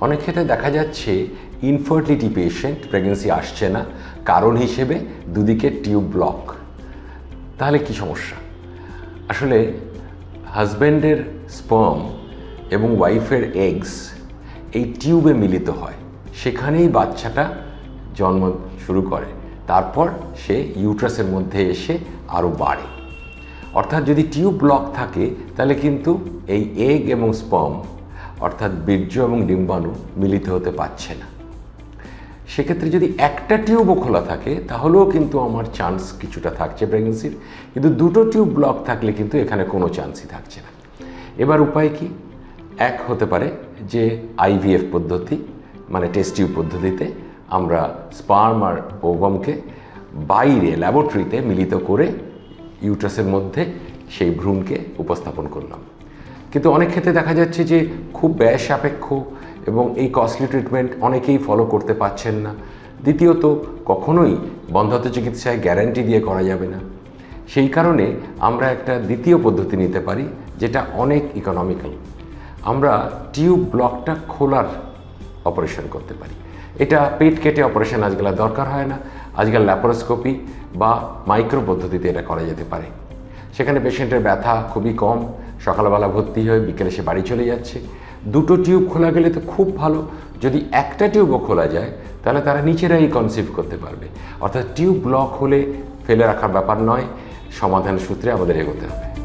অনেক ক্ষেত্রে দেখা যাচ্ছে ইনফার্টিলিটি পেশেন্ট প্রেগনেন্সি আসছে না। কারণ হিসেবে দুদিকে টিউব ব্লক তাহলে কি সমস্যা? আসলে হাজব্যান্ডের স্পম এবং ওয়াইফের এগস এই টিউবে মিলিত হয়। সেখানেই বাচ্চাটা জন্ম শুরু করে। তারপর সে ইউট্রাসের মধ্যে এসে আরও বাড়ে। অর্থাৎ যদি টিউব ব্লক থাকে, তাহলে কিন্তু এই এগ এবং স্পম অর্থাৎ বীর্য এবং ডিম্বাণু মিলিত হতে পারছে না। সেক্ষেত্রে যদি একটা টিউবও খোলা থাকে, তাহলেও কিন্তু আমার চান্স কিছুটা থাকছে প্রেগনেন্সির কিন্তু দুটো টিউব ব্লক থাকলে কিন্তু এখানে কোনো চান্সই থাকছে না। এবার উপায় কি? এক হতে পারে যে আইভিএফ পদ্ধতি মানে টেস্ট টিউব পদ্ধতিতে আমরা স্পার্ম আর ওভমকে বাইরে ল্যাবরেটরিতে মিলিত করে ইউট্রাসের মধ্যে সেই ভ্রূণকে উপস্থাপন করলাম। কিন্তু অনেক ক্ষেত্রে দেখা যাচ্ছে যে খুব ব্যয় সাপেক্ষ এবং এই কস্টলি ট্রিটমেন্ট অনেকেই ফলো করতে পারছেন না। দ্বিতীয়ত, কখনোই বন্ধাত্ম চিকিৎসায় গ্যারান্টি দিয়ে করা যাবে না। সেই কারণে আমরা একটা দ্বিতীয় পদ্ধতি নিতে পারি, যেটা অনেক ইকোনমিক্যাল আমরা টিউব ব্লকটা খোলার অপারেশন করতে পারি। এটা পেট কেটে অপারেশন আজকাল দরকার হয় না। আজকাল ল্যাপারোস্কোপি বা মাইক্রো পদ্ধতিতে এটা করা যেতে পারে। সেখানে পেশেন্টের ব্যথা খুবই কম। সকালবেলা ভর্তি হয়ে বিকেলে সে বাড়ি চলে যাচ্ছে। দুটো টিউব খোলা গেলে তো খুব ভালো। যদি একটা টিউবও খোলা যায়, তাহলে তারা নিচেরাই কনসিভ করতে পারবে। অর্থাৎ টিউব ব্লক হলে ফেলে রাখার ব্যাপার নয়। সমাধান সূত্রে আমাদের এগোতে হবে।